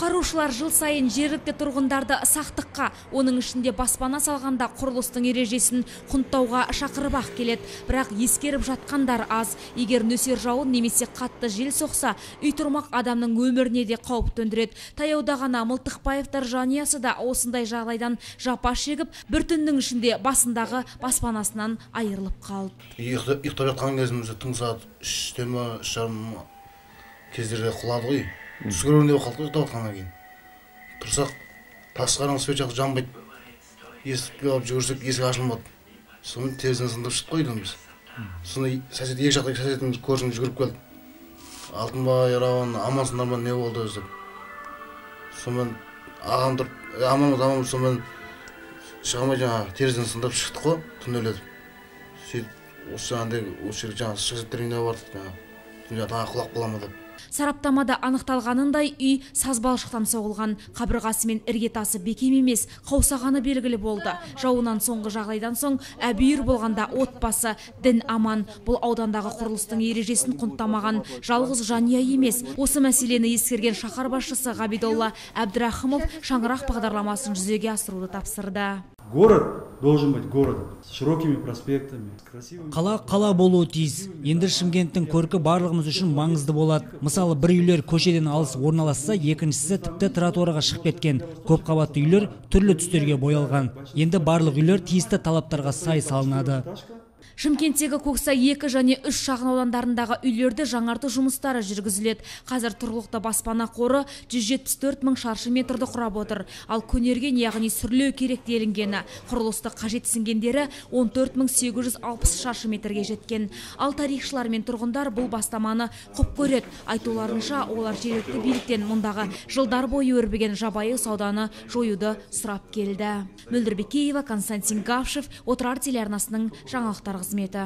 Құтқарушылар жыл сайын жергілікті тұрғындарды сақтыққа, оның ішінде баспана салғанда құрылыстың ережесін құнттауға шақырып ақ келеді. Бірақ ескеріп жатқандар аз. Егер нөсер жауын немесе қатты жел соқса, үй тұрмақ адамның өміріне де қауіп төндіреді. Таяуда ғана Мылтықбаевтар жанұясы да осындай жағдайдан жапа шегіп, бір түннің ішінде басындағы баспанасынан айырылып қалды. ұйықтап жатқан кезімізде сағат үште ма үш жарым кездерде құлады ғой түс көргендей болып қалды ғой ұйықтап жатқаннан кейін тұрсақ тасқа қараңғы свет жақты жанбайды есікке алып жүгірсек есік ашылмады. Сонымен терезені сындырып шықтық қой үйден біз. Соны сосед екі жақтағы соседіміз көршіміз жүгіріп келді. Алтынбай рауан амансыңдар ма не болды өзі деп. Сонымен ағам тұрып «Е, аманбыз аманбыз сонымен алмай жаңағы терезені сындырып шықтық қой түнделетіп. Сөйтіп осы жаңағыдай осы жерге жаңағы соседтердің үйіне бардық жаңағы. Тағы құлап қала ма деп Сараптамада анықталғанындай үй сазбалшықтан соғылған. Қабырғасы мен іргетасы бекем емес қаусағаны белгілі болды. Жауыннан соңғы жағдайдан соң әбүйір болғанда отбасы дін аман. Бұл аудандағы құрылыстың ережесін құнттамаған жалғыз жанұя емес. Осы мәселені ескерген шаһар басшысы ғабидолла әбдірахымов шаңырақ бағдарламасын жүзеге асыруды тапсырды. Город должен быть городом, с широкими проспектами, қала қала болуы тиіс. Енді шымкенттің көркі барлығымыз үшін маңызды болады. Мысалы бір үйлер көшеден алыс орналасса екіншісі тіпті тротуарға шығып кеткен. Көпқабатты үйлер түрлі түстерге боялған. Енді барлық үйлер тиісті талаптарға сай салынады. Шымкенттегі Көксай 2 және 3 шағын аудандарындағы үйлерді жаңарту жұмыстары жүргізіледі. Қазір тұрғылықты баспана қоры 174 мың шаршы метрді құрап отыр. Ал көнерген яғни сүрлеу керек делінгені құрылысты қажетсінгендері 14 мың 860 шаршы метрге жеткен. Ал тарихшылар мен тұрғындар бұл бастаманы құп көреді. Айтуларынша олар жергілікті биліктен мұндағы жылдар бойы өрбіген жабайы сауданы жоюды сұрап келді. Мөлдір Бекеева, Константин Гавшев, Отырар телеарнасының жаңалықтар қызметі